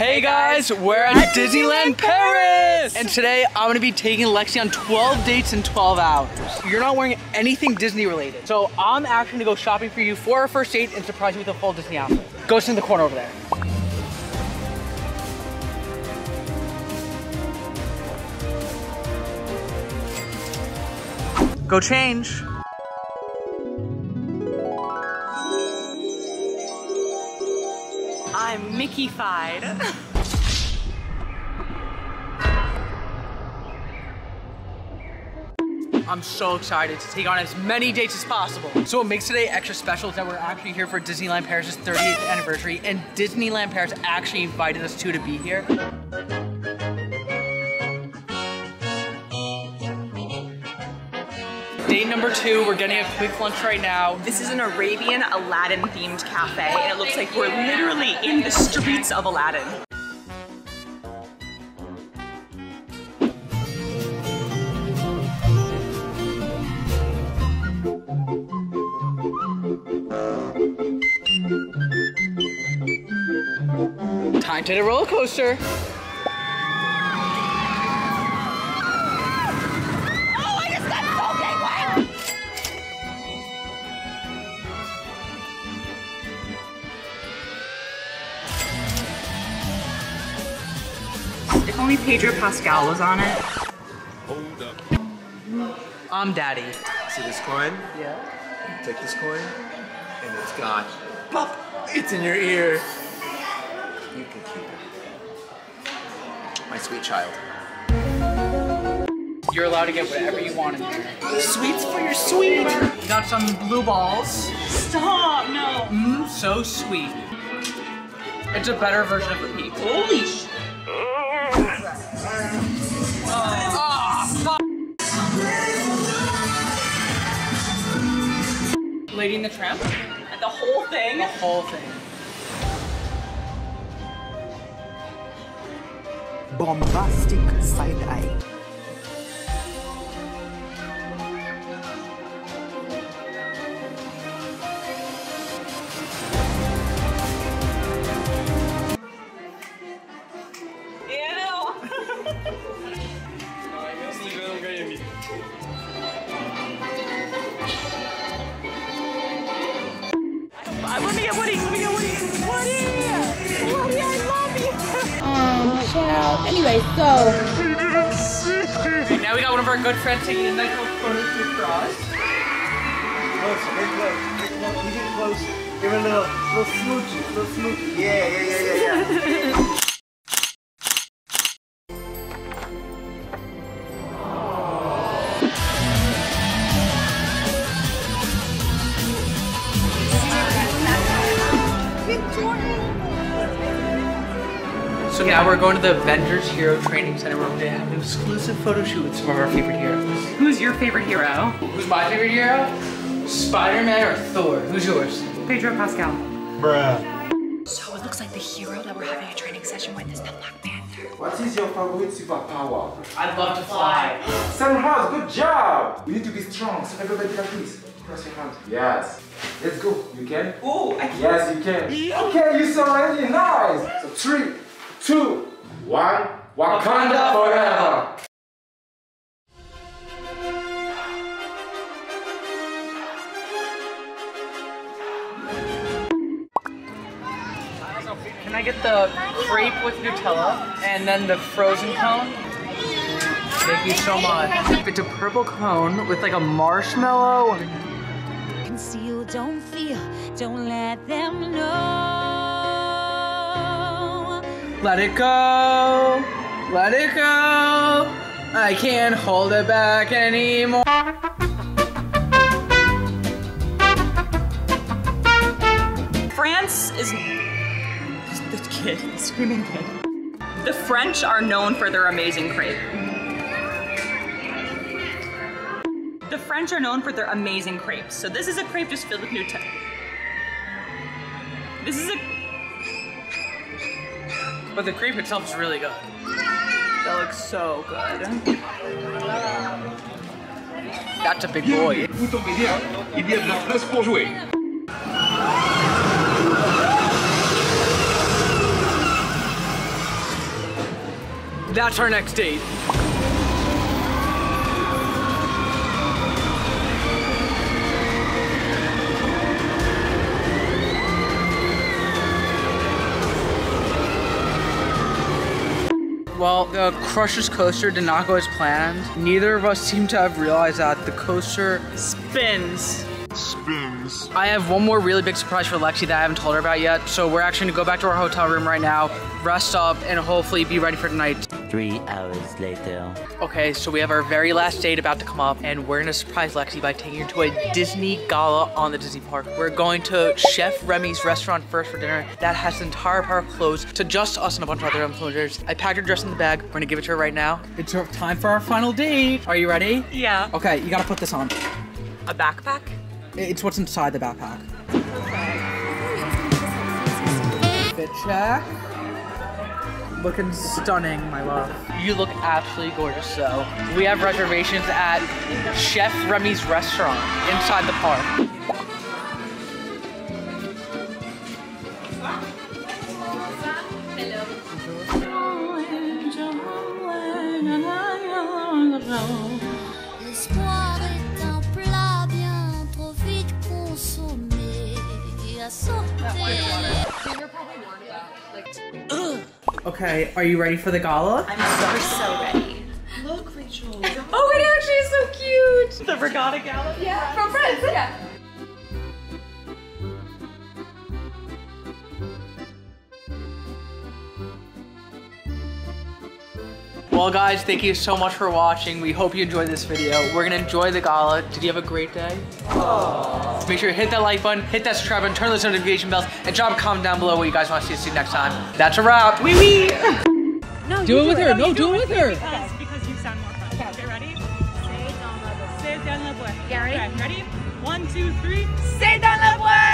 Hey guys, we're at Disneyland Paris! And today I'm gonna be taking Lexi on 12 dates in 12 hours. You're not wearing anything Disney related. So I'm actually gonna go shopping for you for our first date and surprise you with a full Disney outfit. Go sit in the corner over there. Go change. I'm Mickey-fied. I'm so excited to take on as many dates as possible. So what makes today extra special is that we're actually here for Disneyland Paris' 30th anniversary and Disneyland Paris actually invited us two to be here. Date number two, we're getting a quick lunch right now. This is an Arabian Aladdin themed cafe and it looks like we're literally in the streets of Aladdin. Time to the roller coaster. If only Pedro Pascal was on it. Hold up. I'm daddy. See this coin? Yeah. Take this coin, and it's got pop. It's in your ear. You can keep it. My sweet child. You're allowed to get whatever you want in here. Sweets for your sweet. Got some blue balls. Stop, no. Mmm, so sweet. It's a better version of the peep. Holy sh- the The whole thing? The whole thing. bombastic side eye. Child. Anyway, so Okay, now we got one of our good friends taking a nice little photo shoot for us. Close, get close, get close, you get close. Give it a little, little smoochie, little smoochie. Yeah, yeah, yeah, yeah, yeah. So now we're going to the Avengers Hero Training Center where we're gonna have an exclusive photo shoot with some of our favorite heroes. Who's your favorite hero? Who's my favorite hero? Spider-Man or Thor? Who's yours? Pedro Pascal. Bruh. So it looks like the hero that we're having a training session with is the Black Panther. What is your favorite superpower? I'd love to fly. Sunhouse, good job! You need to be strong, so everybody like this. Cross your hands. Yes. Let's go. You can? Ooh, I can't. Yes, you can. Okay, you so ready. Nice. So three, two, one. Wakanda forever. Can I get the crepe with Nutella and then the frozen cone? Thank you so much. It's a purple cone with like a marshmallow. Conceal, don't feel, don't let them know. Let it go. Let it go. I can't hold it back anymore. France is the kid, the screaming kid. The French are known for their amazing crepe. The French are known for their amazing crepes. So this is a crepe just filled with Nutella. This is a but the crepe itself is really good. That looks so good. That's a big boy. That's our next date. Well, the Crush's coaster did not go as planned. Neither of us seem to have realized that the coaster Spins. I have one more really big surprise for Lexi that I haven't told her about yet. So we're actually gonna go back to our hotel room right now, rest up, and hopefully be ready for tonight. Three hours later. Okay, so we have our very last date about to come up, and we're gonna surprise Lexi by taking her to a Disney gala on the Disney park. We're going to Chef Remy's restaurant first for dinner. That has the entire park closed to just us and a bunch of other influencers. I packed her dress in the bag. We're gonna give it to her right now. It's time for our final date. Are you ready? Yeah. Okay, you gotta put this on. A backpack? It's what's inside the backpack. Fit check. Eh? Looking stunning, my love. You look absolutely gorgeous, so. We have reservations at Chef Remy's restaurant inside the park. Okay, are you ready for the gala? I'm so, so ready. Look, Rachel. Oh, it actually is so cute. The regatta gala. Yeah, from Friends. Yeah. Well, guys, thank you so much for watching. We hope you enjoyed this video. We're gonna enjoy the gala. Did you have a great day? Make sure to hit that like button, hit that subscribe button, turn those notification bells, and drop a comment down below what you guys want to see us do next time. That's a wrap. Wee wee! No, Do you it with her. No, you do it with her. Because, because you sound more fun. Okay, ready? Say dans la boîte. Say dans la boîte. Yeah, ready? Okay, ready? One, two, three. Say dans la boîte!